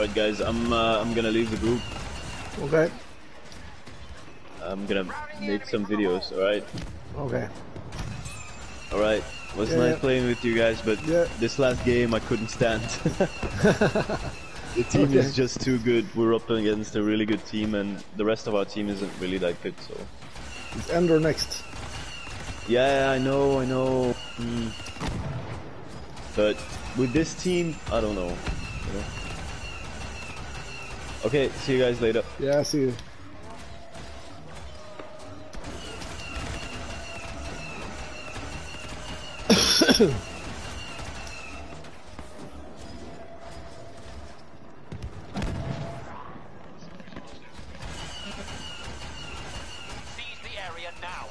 Alright guys, I'm uh, I'm gonna leave the group. Okay. I'm gonna make some videos, alright? Okay. Alright. Was Yeah, nice yeah. playing with you guys, but Yeah. this last game I couldn't stand. the team Okay. is just too good. We're up against a really good team and the rest of our team isn't really that good, so It's Endor next. Yeah, I know, I know. Mm. But with this team, I don't know. you know. Okay, see you guys later. Yeah, I see you. Seize the area now.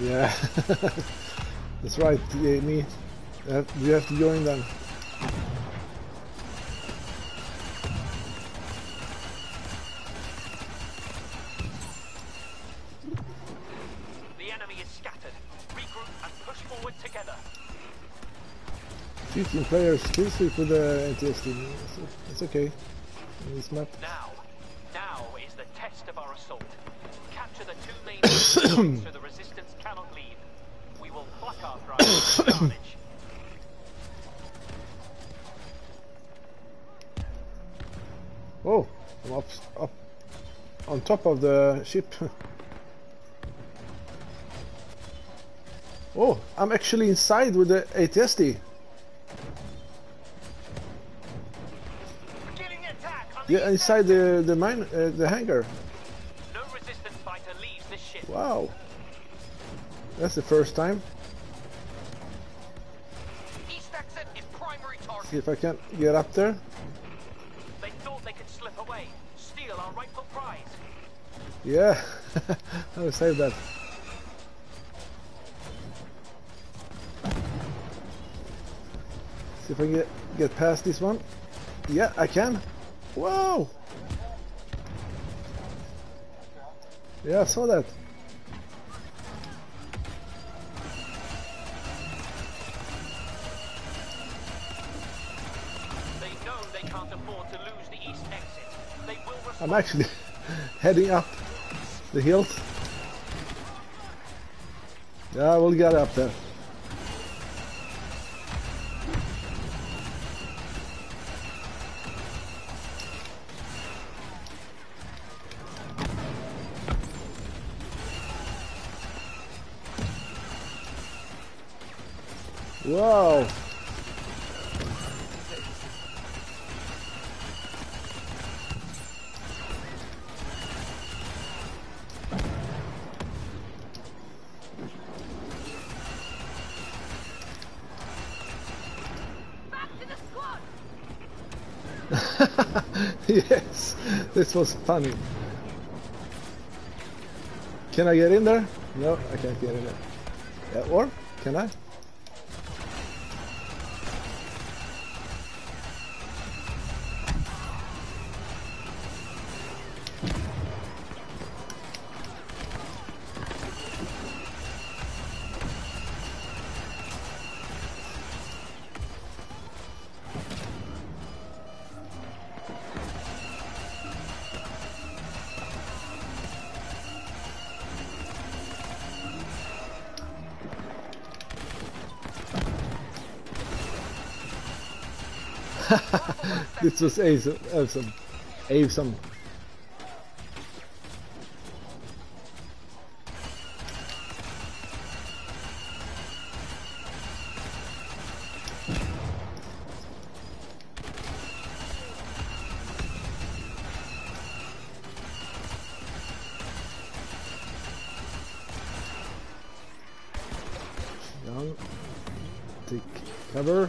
Yeah. That's right, me. You have, you have to join them. The enemy is scattered. Regroup and push forward together. 15 players, still sleep with the NTS team. It's, it's okay. In this map. Now, now is the test of our assault. Capture the two main so the resistance cannot leave. We will pluck our carnage. Oh, I'm up, up on top of the ship. oh, I'm actually inside with the AT-ST. Yeah, inside the the mine, uh, the hangar. No resistance fighter leaves this ship. Wow, that's the first time. East exit is primary target. See if I can get up there. They thought they could slip away, steal our rightful prize. Yeah, I'll save that. See if I can get get past this one. Yeah, I can. Wow. Yeah, I saw that. They know they can't afford to lose the east exit. They will. I'm actually heading up the hills. Yeah, we'll get up there. Squad! yes, this was funny. Can I get in there? No, I can't get in there. Or can I? This was awesome. Awesome. awesome. Take cover.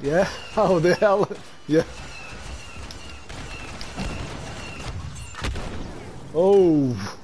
Yeah, how the hell? Yeah. Oh.